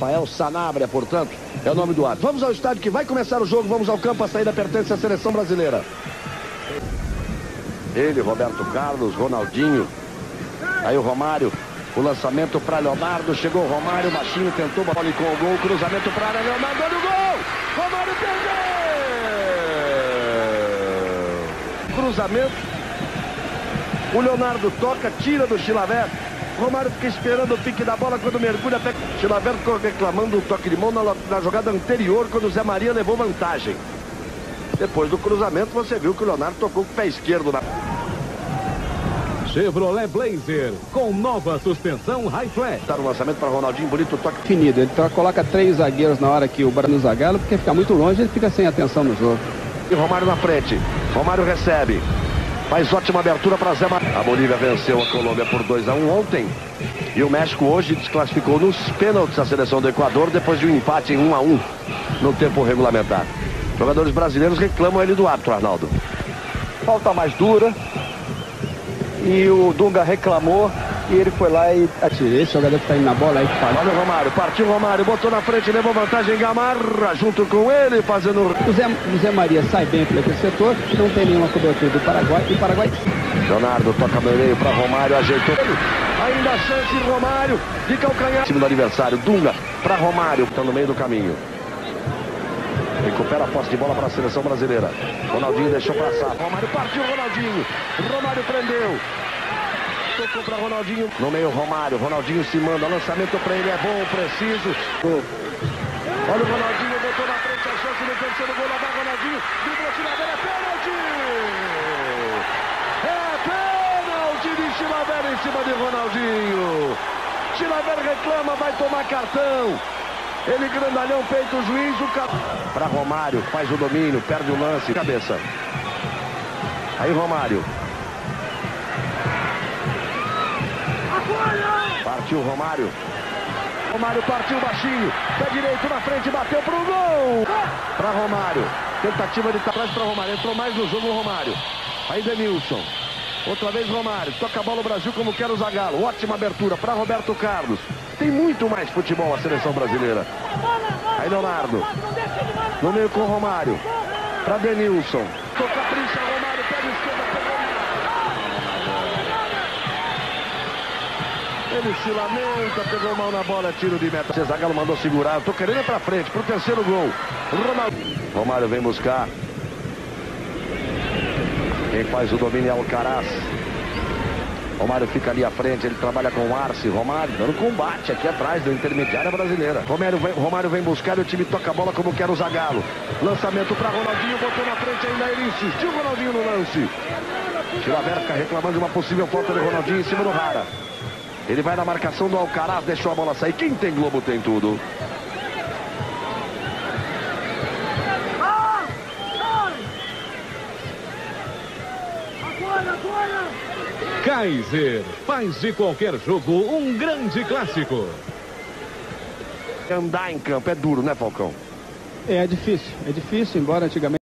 Rafael Sanabria, portanto, é o nome do árbitro. Vamos ao estádio que vai começar o jogo, vamos ao campo, a saída pertence à seleção brasileira. Ele, Roberto Carlos, Ronaldinho, aí o Romário, o lançamento para Leonardo, chegou o Romário, baixinho, tentou, bola com o gol, cruzamento para área, Leonardo, olha o gol! Romário perdeu! Cruzamento, o Leonardo toca, tira do Chilaver, Romário fica esperando o pique da bola quando mergulha. Chilaver ficou reclamando um toque de mão na, na, jogada anterior, quando o Zé Maria levou vantagem. Depois do cruzamento, você viu que o Leonardo tocou com o pé esquerdo na. Chevrolet Blazer, com nova suspensão High Flat. Tá no lançamento para Ronaldinho, bonito toque. Definido, ele coloca três zagueiros na hora que o Brano Zagallo, porque fica muito longe, ele fica sem atenção no jogo. E Romário na frente, Romário recebe. Faz ótima abertura para Zé Mar... A Bolívia venceu a Colômbia por 2 a 1 ontem. E o México hoje desclassificou nos pênaltis a seleção do Equador depois de um empate em 1 a 1 no tempo regulamentar. Jogadores brasileiros reclamam ele do árbitro, Arnaldo. Falta mais dura. E o Dunga reclamou e ele foi lá e atirou. Esse jogador que está indo na bola aí que. Olha o Romário, partiu o Romário, botou na frente, levou vantagem Gamarra, junto com ele, fazendo... O Zé, o Zé Maria sai bem pelo aquele setor, não tem nenhuma cobertura do Paraguai, e o Paraguai... Leonardo toca no meio para Romário, ajeitou. Ainda a chance, Romário, de calcanhar. Time do adversário, Dunga, para Romário, está no meio do caminho. Recupera a posse de bola para a seleção brasileira. Ronaldinho deixou passar. Romário partiu, Ronaldinho. Romário prendeu tocou para Ronaldinho. No meio, Romário. Ronaldinho se manda. Lançamento para ele é bom, preciso. Olha o Ronaldinho, botou na frente a chance do terceiro gol. Lá Ronaldinho. Driblou Chilavera, é pênalti! É pênalti de Chilavera em cima de Ronaldinho. Chilavera reclama, vai tomar cartão. Ele grandalhão, peito o juiz, o cap... Para Romário, faz o domínio, perde o lance, cabeça. Aí Romário. Partiu Romário. Romário partiu baixinho. Pé direito na frente, bateu pro gol. Para Romário. Tentativa de trás para Romário. Entrou mais no jogo o Romário. Aí Denilson. Outra vez Romário. Toca a bola o Brasil como quer o Zagallo. Ótima abertura para Roberto Carlos. Tem muito mais futebol a seleção brasileira. Aí Leonardo. No meio com Romário. Para Denilson. Toca a Ele se lamenta, pegou mal na bola, tiro de meta. Zagallo mandou segurar, tô querendo ir pra frente, pro terceiro gol. Ronaldo. Romário vem buscar. Quem faz o domínio é Alcaraz. Romário fica ali à frente, ele trabalha com o Arce. Romário dando combate aqui atrás da intermediária brasileira. Romário vem, Romário vem buscar e o time toca a bola como quer o Zagallo. Lançamento para Ronaldinho, botou na frente ainda, ele insistiu Ronaldinho no lance. Chilaverca reclamando de uma possível falta de Ronaldinho em cima do Rara. Ele vai na marcação do Alcaraz, deixou a bola sair. Quem tem Globo tem tudo. Kaiser faz de qualquer jogo um grande clássico. Andar em campo é duro, né, Falcão? É, é difícil. É difícil, embora antigamente.